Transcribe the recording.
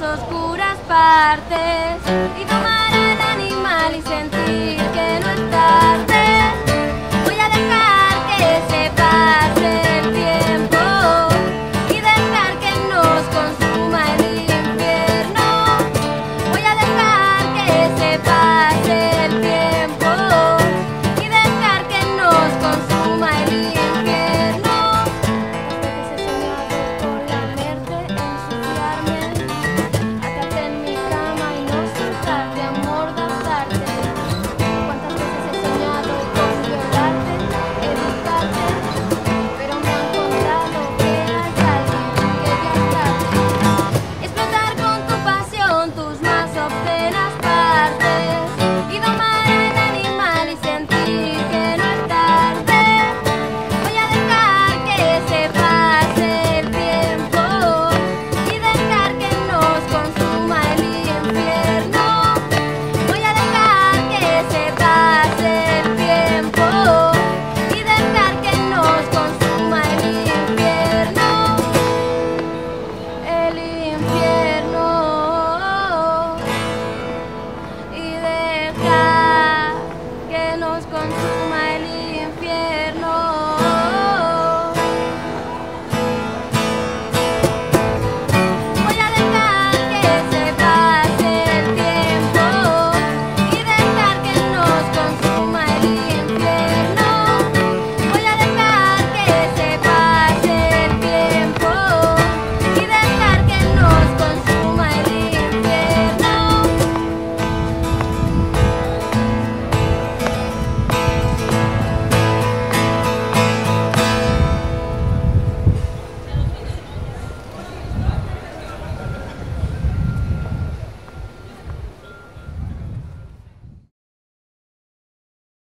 oscuras partes.